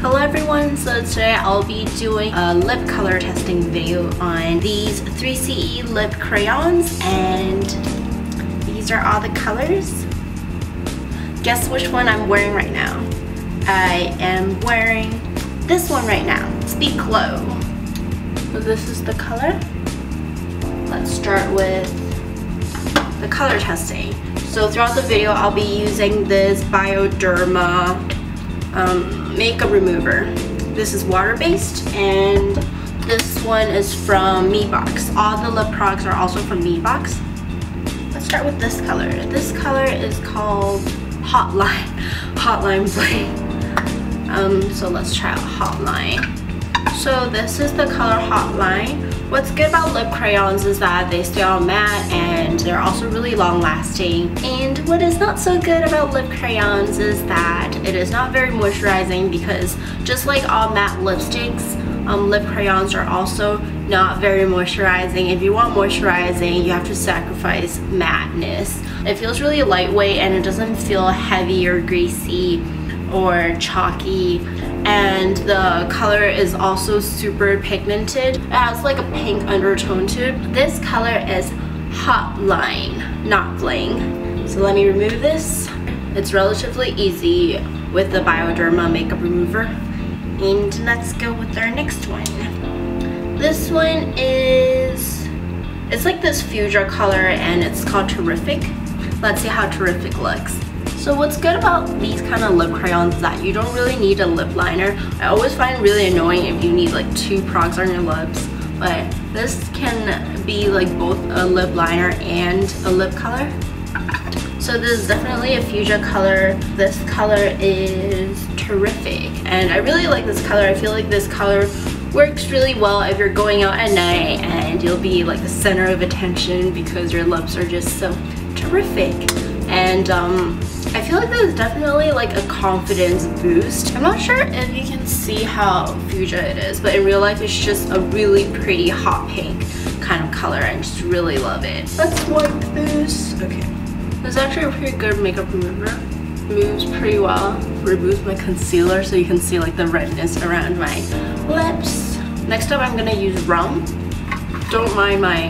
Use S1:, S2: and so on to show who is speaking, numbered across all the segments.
S1: Hello everyone, so today I'll be doing a lip color testing video on these 3CE lip crayons and these are all the colors. Guess which one I'm wearing right now? I am wearing this one right now, Speak Low. So this is the color. Let's start with the color testing. So throughout the video I'll be using this Bioderma um, makeup remover. This is water-based and this one is from Miibox. All the lip products are also from Miibox. Let's start with this color. This color is called Hotline, Hotline Bling. Um, so let's try out Hotline. So this is the color Hotline. What's good about lip crayons is that they stay on matte and they're also really long lasting. And what is not so good about lip crayons is that it is not very moisturizing because just like all matte lipsticks, um, lip crayons are also not very moisturizing. If you want moisturizing, you have to sacrifice matteness. It feels really lightweight and it doesn't feel heavy or greasy or chalky and the color is also super pigmented. It has like a pink undertone to it. This color is Hotline, not Bling. So let me remove this. It's relatively easy with the Bioderma makeup remover. And let's go with our next one. This one is, it's like this fuchsia color and it's called Terrific. Let's see how Terrific looks. So what's good about these kind of lip crayons is that you don't really need a lip liner. I always find really annoying if you need like two products on your lips, but this can be like both a lip liner and a lip color. So this is definitely a fuchsia color. This color is terrific and I really like this color. I feel like this color works really well if you're going out at night and you'll be like the center of attention because your lips are just so terrific. And um, I feel like this is definitely like a confidence boost. I'm not sure if you can see how fuchsia it is, but in real life it's just a really pretty hot pink kind of color. I just really love it. Let's wipe this. Okay. This is actually a pretty good makeup remover. Moves pretty well. Removes my concealer so you can see like the redness around my lips. Next up I'm gonna use rum. Don't mind my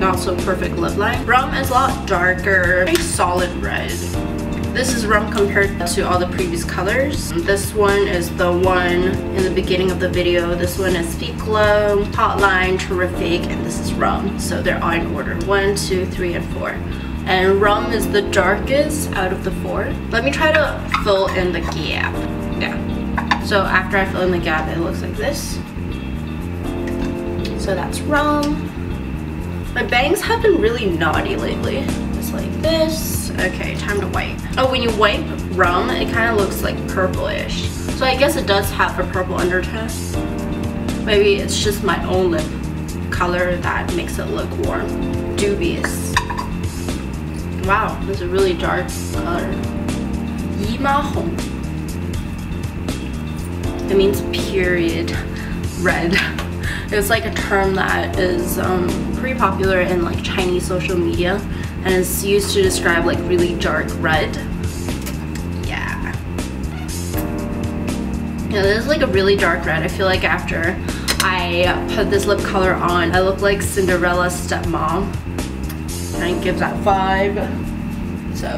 S1: not so perfect lip line. Rum is a lot darker, very solid red. This is rum compared to all the previous colors. This one is the one in the beginning of the video. This one is Low, Hotline, Terrific, and this is rum. So they're all in order. One, two, three, and four. And rum is the darkest out of the four. Let me try to fill in the gap. Yeah. So after I fill in the gap, it looks like this. So that's rum. My bangs have been really naughty lately. Just like this. Okay, time to wipe. Oh, when you wipe rum, it kind of looks like purplish. So I guess it does have a purple undertone. Maybe it's just my own lip color that makes it look warm. Dubious. Wow, this is a really dark color. Yima Hong. It means period red. It's like a term that is um, pretty popular in like Chinese social media and it's used to describe like really dark red. Yeah. Yeah, this is like a really dark red. I feel like after I put this lip color on, I look like Cinderella's stepmom. And it gives that vibe. So,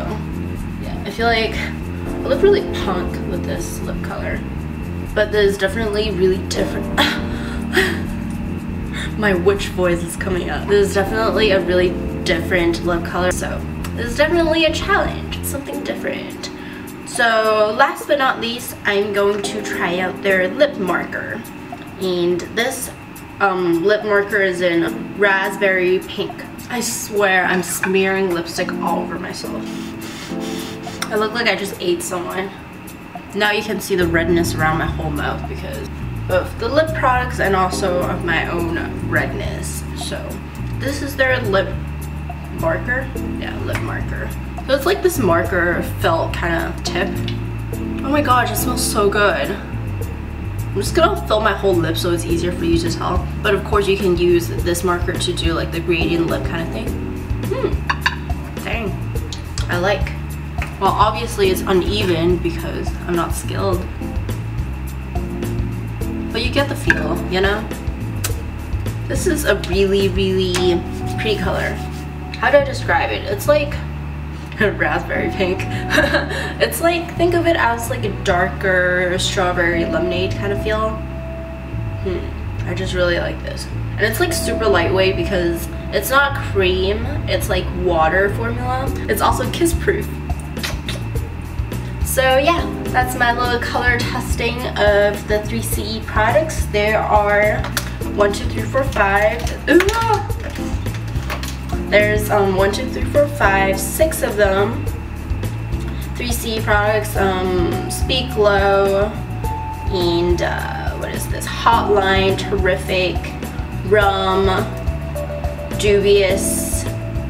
S1: yeah, I feel like I look really punk with this lip color. But this is definitely really different. my witch voice is coming up. This is definitely a really different lip color, so this is definitely a challenge, something different. So last but not least, I'm going to try out their lip marker. And this um, lip marker is in raspberry pink. I swear I'm smearing lipstick all over myself. I look like I just ate someone. Now you can see the redness around my whole mouth because of the lip products and also of my own redness. So this is their lip marker. Yeah, lip marker. So it's like this marker felt kind of tip. Oh my gosh, it smells so good. I'm just gonna fill my whole lip so it's easier for you to tell. But of course you can use this marker to do like the gradient lip kind of thing. Hmm, dang, I like. Well, obviously it's uneven because I'm not skilled. but you get the feel, you know? This is a really, really pretty color. How do I describe it? It's like raspberry pink. it's like, think of it as like a darker strawberry lemonade kind of feel. Hmm, I just really like this. And it's like super lightweight because it's not cream, it's like water formula. It's also kiss proof. So yeah, that's my little color testing of the 3CE products. There are one, two, three, four, five. Ooh, There's um, one, two, three, four, five, six of them. 3C products, um, Speak Low, and uh, what is this? Hotline, Terrific, Rum, Dubious,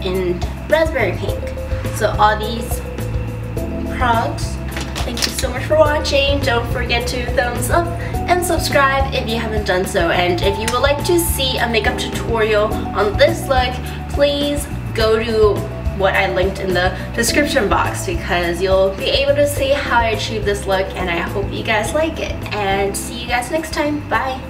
S1: and Raspberry Pink. So all these products Thank you so much for watching. Don't forget to thumbs up and subscribe if you haven't done so. And if you would like to see a makeup tutorial on this look, please go to what I linked in the description box because you'll be able to see how I achieved this look and I hope you guys like it. And see you guys next time. Bye.